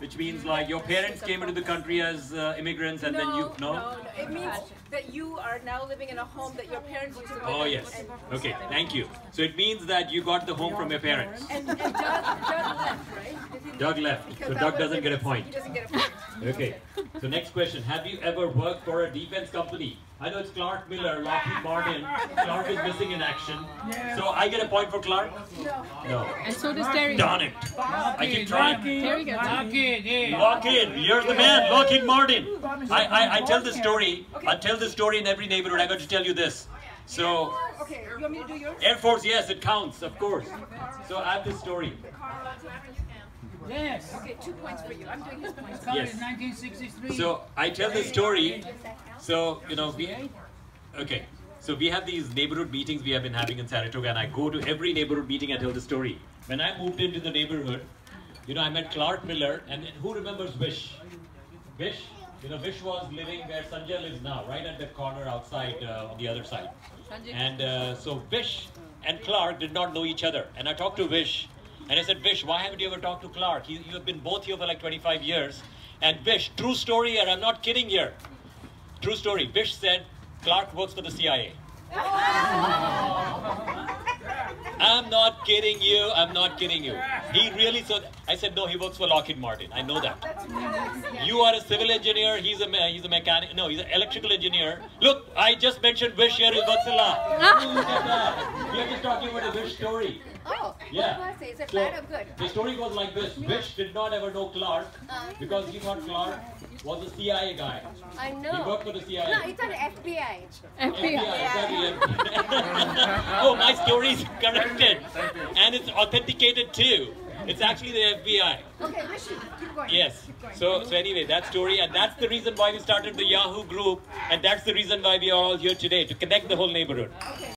which means like your parents came into the country as uh, immigrants and then you no. no, no. It means that you are now living in a home that your parents used to live Oh yes. And, Okay, thank you. So it means that you got the home from your parents. and, and Doug, Doug left, right? Doug left, Because so Doug doesn't get a point. He doesn't get a point. Okay. So next question: Have you ever worked for a defense company? I know it's Clark Miller, Lockheed Martin. Clark is missing in action. So I get a point for Clark. No. No. And so does Terry. Darn it! I keep trying. Terry gets it. Lockheed, yeah. Lockheed, you're the man, Lockheed Martin. I, I, I tell the story. I tell the story in every neighborhood. I got to tell you this. So, Okay, you want me to do yours? Air Force, yes, it counts, of course. So I have this story. Carl, Yes. Okay, two points for you. I'm doing his points. Call Yes. it 1963. So I tell the story. So you know we. Okay. So we have these neighborhood meetings we have been having in Saratoga, and I go to every neighborhood meeting. I tell the story. When I moved into the neighborhood, you know, I met Clark Miller, and who remembers Vish? Vish. You know, Vish was living where Sanjay lives now, right at the corner outside uh, on the other side. And uh, so Vish and Clark did not know each other. And I talked to Vish, and I said, Vish, why haven't you ever talked to Clark? He, you have been both here for like 25 years. And Vish, true story and I'm not kidding here. True story. Vish said Clark works for the CIA. I'm not kidding you. I'm not kidding you. He really so. I said no. He works for Lockheed Martin. I know that. You are a civil engineer. He's a he's a mechanic. No, he's an electrical engineer. Look, I just mentioned Vish here in Vatsala. We are just talking about a Vish story. Oh, Yeah. what was it? Is it So, bad or good? The story goes like this. Vish did not ever know Clark uh. because he thought Clark was a CIA guy. I He know. worked for the CIA. No, it's an FBI. FBI, FBI. exactly. oh, my story is corrected. And it's authenticated too. It's actually the FBI. Okay, Rishi, keep going. Yes. Keep going. So, so anyway, that story, and that's the reason why we started the Yahoo group, and that's the reason why we are all here today to connect the whole neighborhood. Okay.